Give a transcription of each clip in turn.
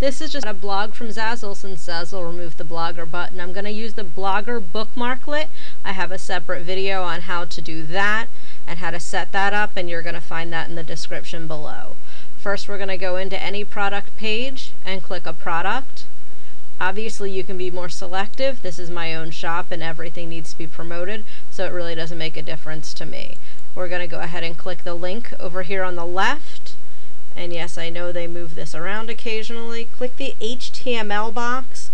This is just a blog from Zazzle since Zazzle removed the blogger button. I'm going to use the blogger bookmarklet. I have a separate video on how to do that and how to set that up and you're going to find that in the description below. First we're going to go into any product page and click a product. Obviously you can be more selective. This is my own shop and everything needs to be promoted so it really doesn't make a difference to me. We're going to go ahead and click the link over here on the left and yes, I know they move this around occasionally. Click the HTML box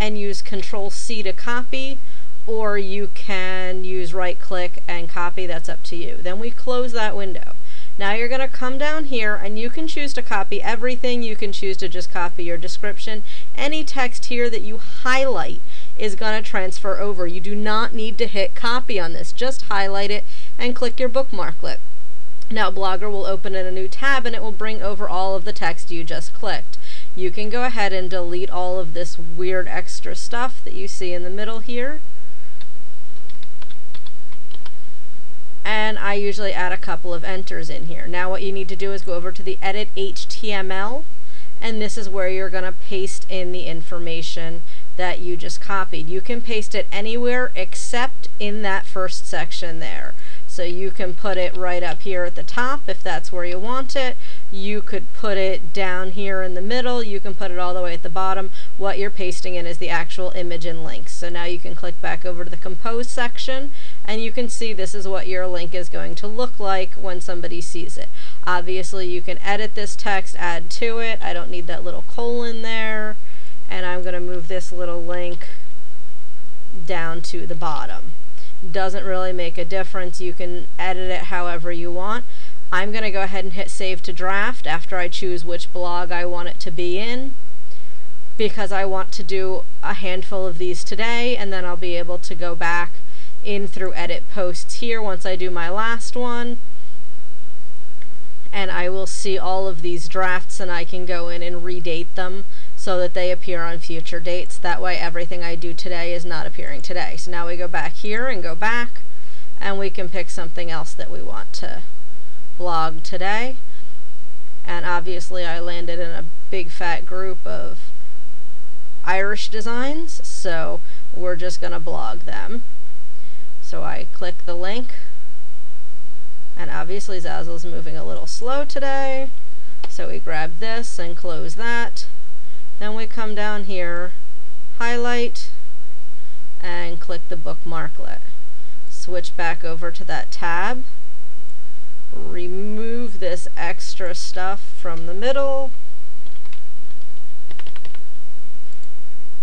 and use Control C to copy, or you can use right click and copy, that's up to you. Then we close that window. Now you're going to come down here and you can choose to copy everything. You can choose to just copy your description. Any text here that you highlight is going to transfer over. You do not need to hit copy on this. Just highlight it and click your bookmarklet. Now Blogger will open in a new tab and it will bring over all of the text you just clicked. You can go ahead and delete all of this weird extra stuff that you see in the middle here. And I usually add a couple of enters in here. Now what you need to do is go over to the edit HTML and this is where you're going to paste in the information that you just copied. You can paste it anywhere except in that first section there. So you can put it right up here at the top if that's where you want it. You could put it down here in the middle. You can put it all the way at the bottom. What you're pasting in is the actual image and links. So now you can click back over to the compose section and you can see this is what your link is going to look like when somebody sees it. Obviously you can edit this text, add to it. I don't need that little colon there. And I'm going to move this little link down to the bottom doesn't really make a difference. You can edit it however you want. I'm going to go ahead and hit save to draft after I choose which blog I want it to be in because I want to do a handful of these today and then I'll be able to go back in through edit posts here once I do my last one and I will see all of these drafts and I can go in and redate them so that they appear on future dates. That way everything I do today is not appearing today. So now we go back here and go back and we can pick something else that we want to blog today. And obviously I landed in a big fat group of Irish designs, so we're just going to blog them. So I click the link, and obviously Zazzle's moving a little slow today, so we grab this and close that. Then we come down here, highlight, and click the bookmarklet. Switch back over to that tab. Remove this extra stuff from the middle.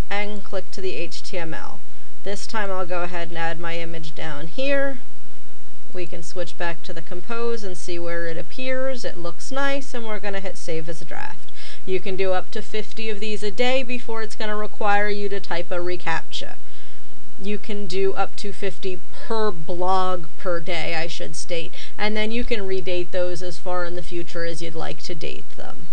And click to the HTML. This time I'll go ahead and add my image down here. We can switch back to the compose and see where it appears. It looks nice and we're going to hit save as a draft. You can do up to 50 of these a day before it's going to require you to type a reCAPTCHA. You can do up to 50 per blog per day, I should state, and then you can redate those as far in the future as you'd like to date them.